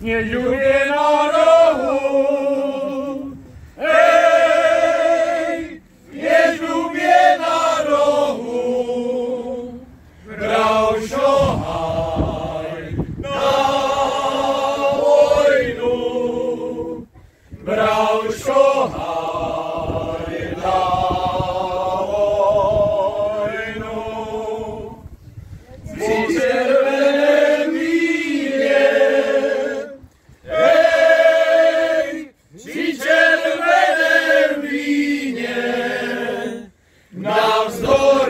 Nie lubię na rogu. Ej, nie lubię na rogu. Brał szachaj na wojnu. Brał szachaj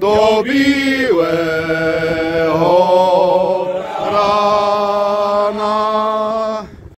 dobiłem.